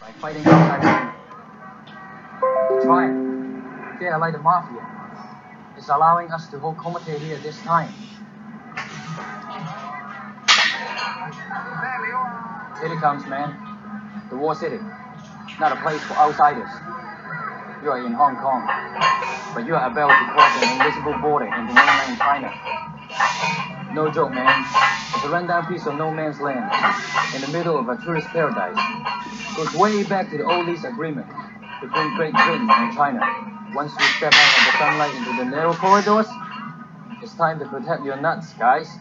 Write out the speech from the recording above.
by fighting outside China. Try it. They are like the mafia. It's allowing us to hold Komate here this time. Here it comes, man. The walled city. Not a place for outsiders. You are in Hong Kong, but you are about to cross an invisible border into mainland China. No joke, man. A rundown piece of no man's land in the middle of a tourist paradise. Goes way back to the old lease agreement between Great Britain and China. Once you step out of the sunlight into the narrow corridors, it's time to protect your nuts, guys.